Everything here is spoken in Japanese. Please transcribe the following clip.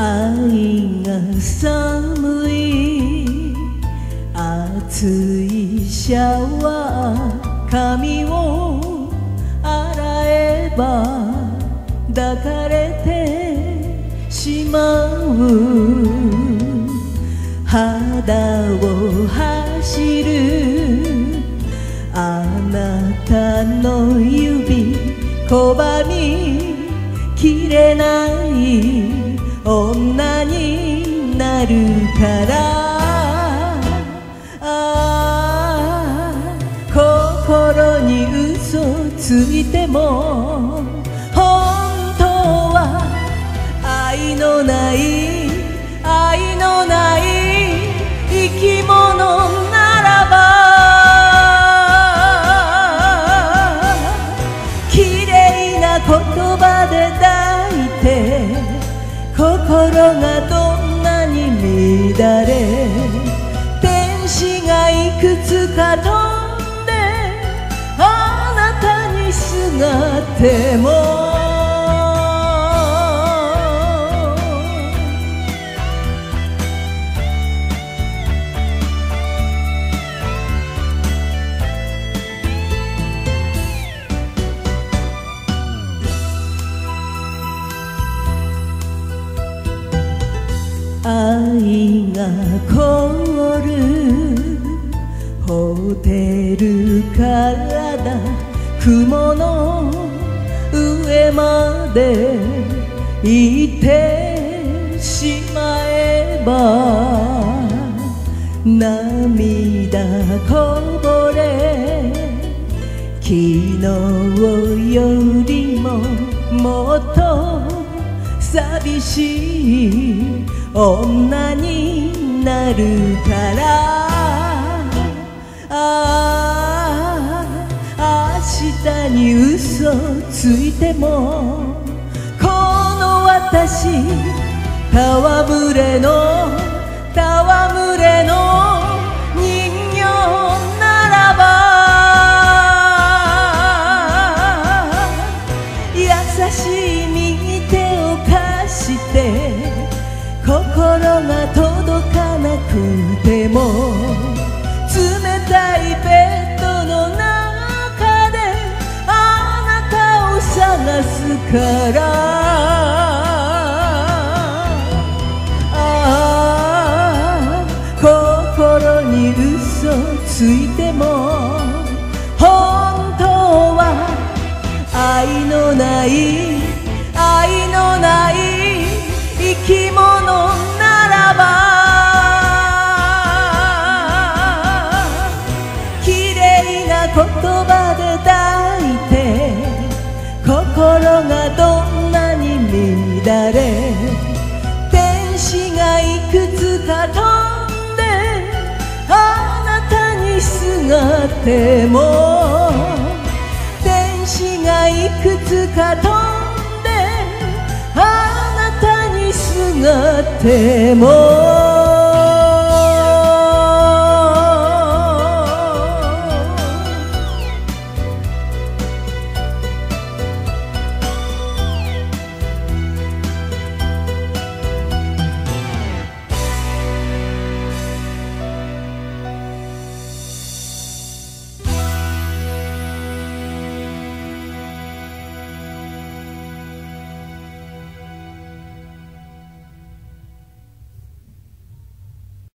愛が寒い暑いシャワー髪を洗えば抱かれてしまう。肌を走るあなたの指拒みきれない女になるから。ああ心に嘘ついても本当は愛のない愛のないつか飛んであなたにすがっても。愛が凍るホテルからだ雲の上まで行ってしまえば涙こぼれ昨日よりももっと寂しい女になるから。ついてもこの私戯れの戯れの人形ならば優しい右手を貸して心が届かなくてもすから。ああ心に嘘ついても本当は愛のない愛のない生き物ならばなっても天使がいくつか飛んであなたにすがっても